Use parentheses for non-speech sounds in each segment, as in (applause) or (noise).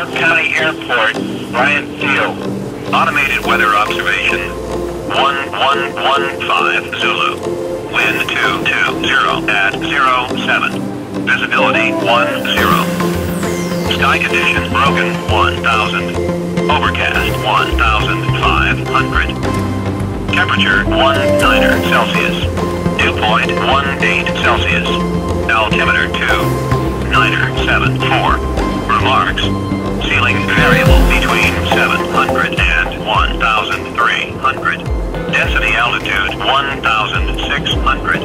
York County Airport, Bryant Field. Automated weather observation 1115 Zulu. Wind 220 at 07. Visibility 10. Sky conditions broken 1000. Overcast 1500. Temperature 19 Celsius. Dew point 18 Celsius. Altimeter 2. Niner 74. Remarks. Ceiling variable between 700 and 1,300. Density altitude 1,600.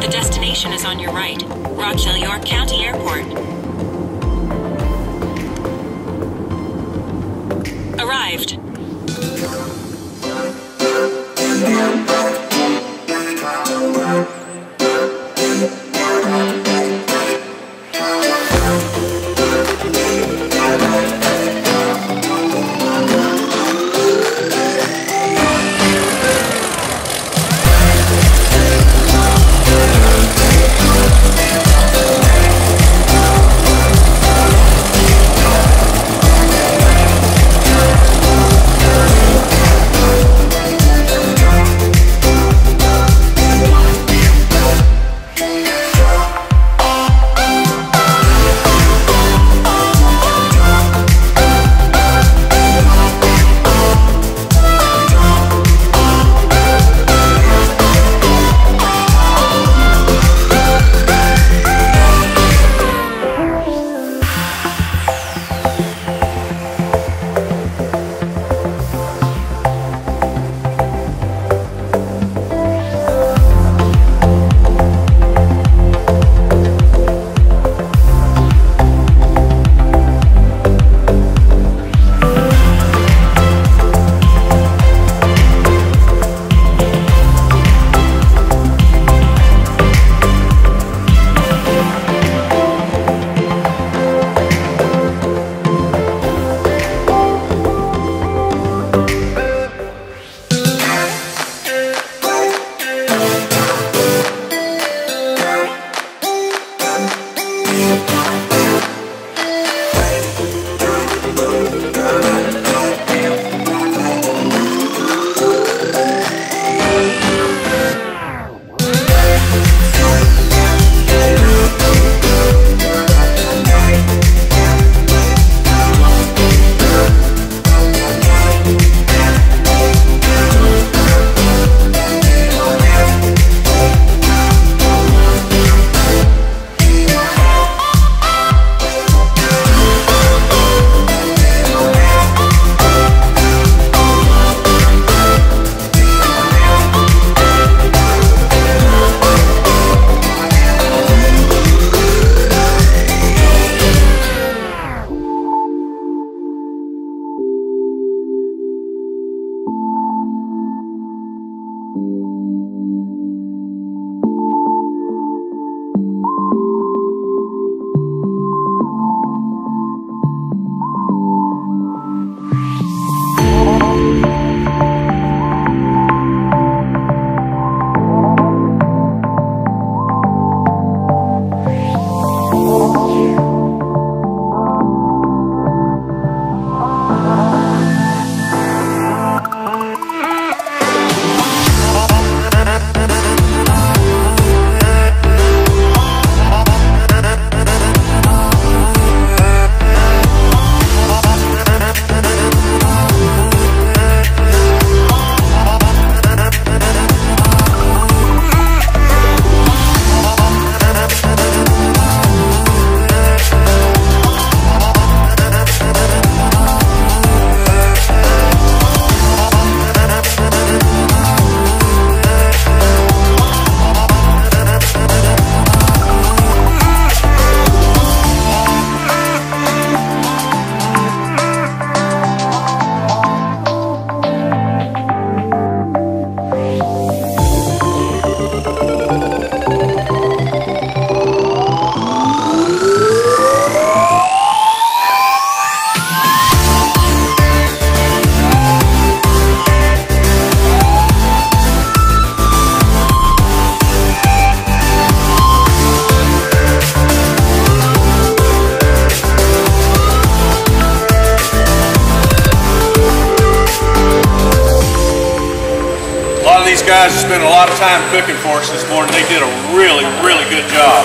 The destination is on your right. Rock Hill, York County Airport. Arrived. These guys have spent a lot of time cooking for us this morning. They did a really, really good job.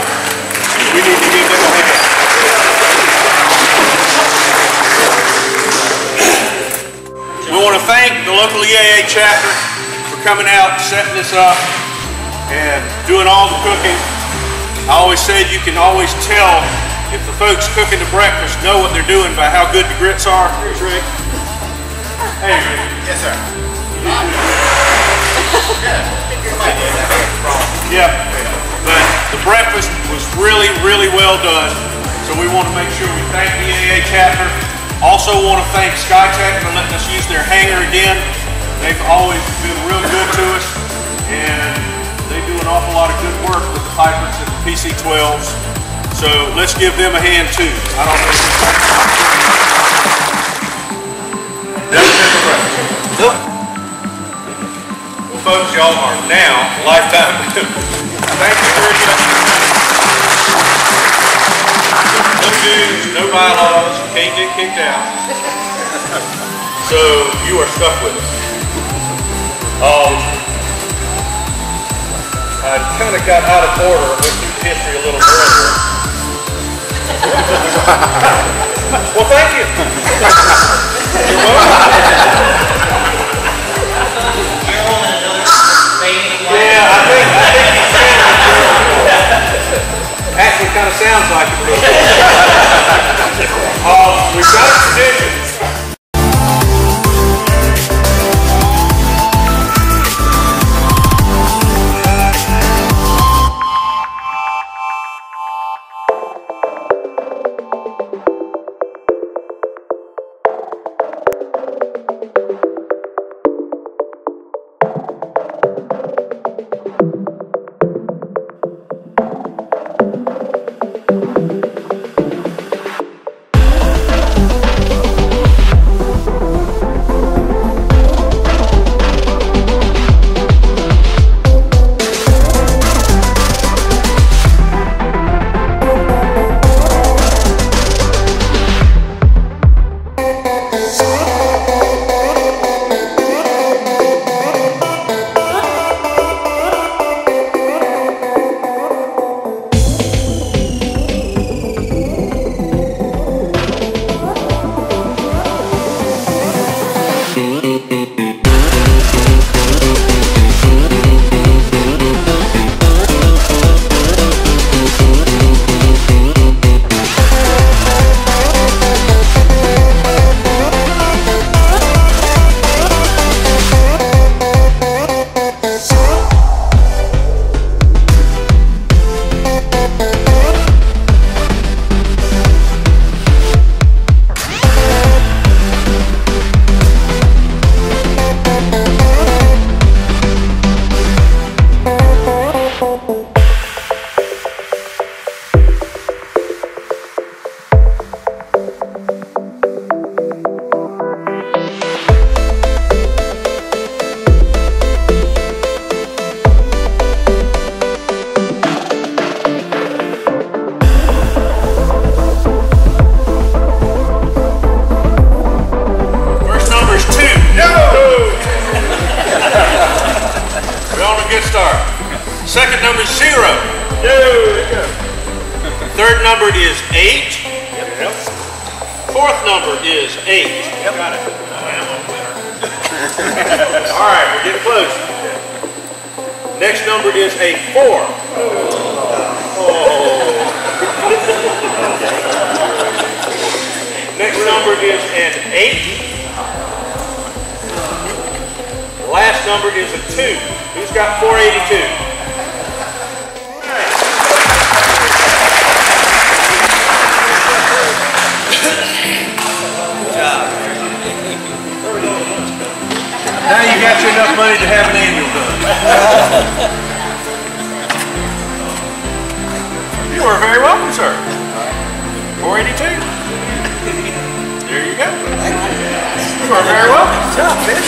We need to give them a hand. We want to thank the local EAA chapter for coming out, and setting this up, and doing all the cooking. I always said you can always tell if the folks cooking the breakfast know what they're doing by how good the grits are. Here's Rick. Hey, Rick. Yes, sir. Yeah, but the breakfast was really, really well done. So we want to make sure we thank the EAA chapter. Also want to thank SkyTech for letting us use their hangar again. They've always been real good to us, and they do an awful lot of good work with the Pipers and the PC-12s. So let's give them a hand too. I don't know. That's folks, y'all are now lifetime. (laughs) Thank you much. No dues, no bylaws, you can't get kicked out. So you are stuck with us. Um, I kind of got out of order, went through history a little earlier. (laughs) Well, thank you. (laughs) kind of sounds like it. Um, (laughs) we've got a tradition. Second number is zero. Third number is eight. Yep. Fourth number is eight. Got it. All right, we're getting close. Next number is a four. Next number is an eight. Last number is a two. Who's got 482? There you